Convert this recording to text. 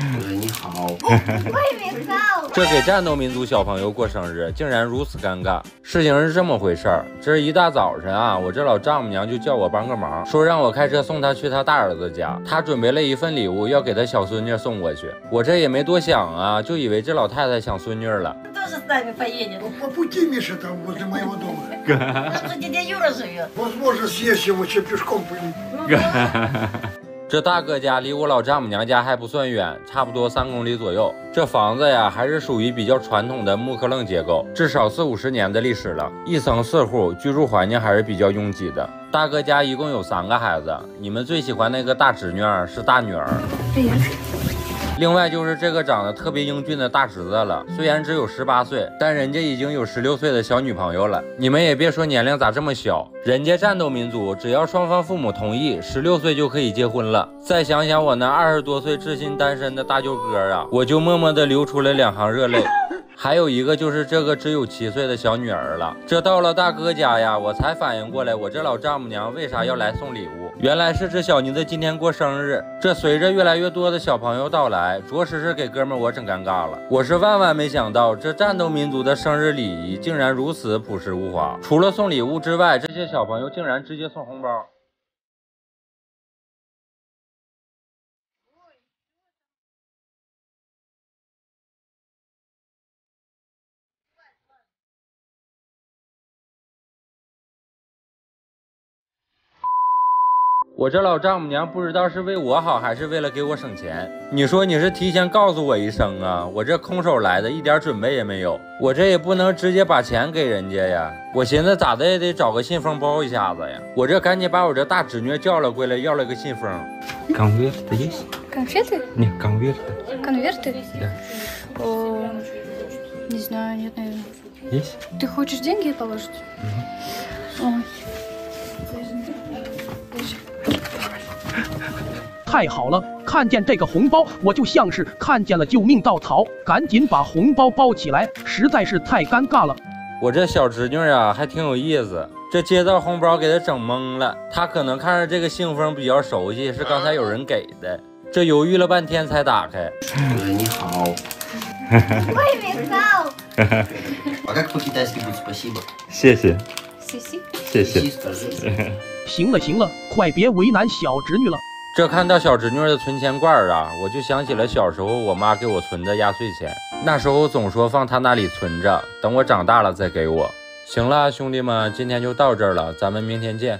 我说你好，这给战斗民族小朋友过生日，竟然如此尴尬。事情是这么回事儿，这是一大早晨啊，我这老丈母娘就叫我帮个忙，说让我开车送她去她大儿子家，她准备了一份礼物要给她小孙女送过去。我这也没多想啊，就以为这老太太想孙女了。 Тоже с нами поедет. По пути, Миша, там возле моего дома. Там же дядя Юра живет. Возможно, съесть его, чем пешком пойду. 这大哥家离我老丈母娘家还不算远，差不多三公里左右。这房子呀，还是属于比较传统的木刻楞结构，至少四五十年的历史了。一层四户，居住环境还是比较拥挤的。大哥家一共有三个孩子，你们最喜欢那个大侄女儿是大女儿。另外就是这个长得特别英俊的大侄子了，虽然只有十八岁，但人家已经有十六岁的小女朋友了。你们也别说年龄咋这么小，人家战斗民族只要双方父母同意，十六岁就可以结婚了。再想想我那二十多岁至今单身的大舅哥啊，我就默默的流出了两行热泪。还有一个就是这个只有七岁的小女儿了。这到了大哥家呀，我才反应过来，我这老丈母娘为啥要来送礼物？原来是这小妮子今天过生日。这随着越来越多的小朋友到来，着实是给哥们儿我整尴尬了。我是万万没想到，这战斗民族的生日礼仪竟然如此朴实无华。除了送礼物之外，这些小朋友竟然直接送红包。我这老丈母娘不知道是为我好还是为了给我省钱。你说你是提前告诉我一声啊？我这空手来的，一点准备也没有。我这也不能直接把钱给人家呀。我寻思咋的也得找个信封包一下子呀。我这赶紧把我这大侄女叫了过来，要了个信封。 Конверты есть? Конфеты? Нет, конверты. Конверты? Да. О, не знаю, нет, наверное. Есть? Ты хочешь деньги положить? Ой. 太好了！看见这个红包，我就像是看见了救命稻草，赶紧把红包包起来，实在是太尴尬了。我这小侄女啊，还挺有意思。这接到红包，给她整懵了。她可能看着这个信封比较熟悉，是刚才有人给的。这犹豫了半天才打开。嗯、你好。外面到。谢谢。谢谢。谢谢。行了行了，快别为难小侄女了。这看到小侄女的存钱罐啊，我就想起了小时候我妈给我存的压岁钱，那时候总说放她那里存着，等我长大了再给我。行了，兄弟们，今天就到这儿了，咱们明天见。